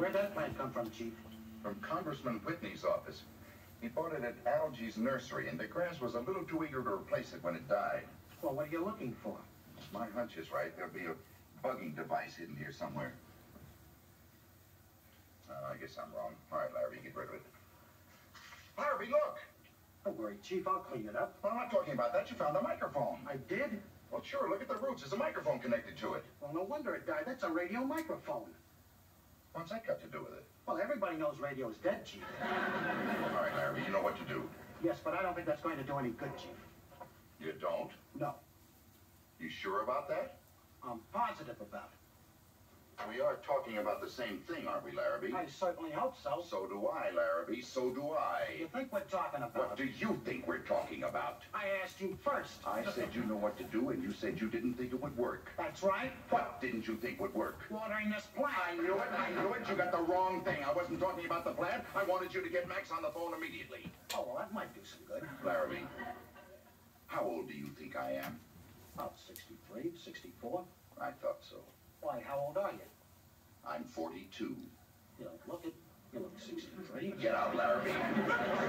Where'd that plant come from, Chief? From Congressman Whitney's office. He bought it at Algie's nursery, and DeGrasse was a little too eager to replace it when it died. Well, what are you looking for? My hunch is right. There'll be a bugging device hidden here somewhere. Uh, I guess I'm wrong. All right, Larry, get rid of it. Larry, look! Don't worry, Chief. I'll clean it up. Well, I'm not talking about that. You found a microphone. I did? Well, sure. Look at the roots. There's a microphone connected to it. Well, no wonder it died. That's a radio microphone. What's that got to do with it? Well, everybody knows radio's dead, Chief. All right, Larry, you know what to do. Yes, but I don't think that's going to do any good, Chief. You don't? No. You sure about that? I'm positive about it. We are talking about the same thing, aren't we, Larabee? I certainly hope so. So do I, Larabee. So do I. You think we're talking about? What do you think we're talking about? I asked you first. I said you know what to do, and you said you didn't think it would work. That's right. What didn't you think would work? Watering this plant. I knew it. I knew it. You got the wrong thing. I wasn't talking about the plant. I wanted you to get Max on the phone immediately. Oh, well, that might do some good. Larabee, how old do you think I am? About 63, 64. I thought so. Why, how old are you? I'm 42. You look it. You look 63. Get out, Larabee.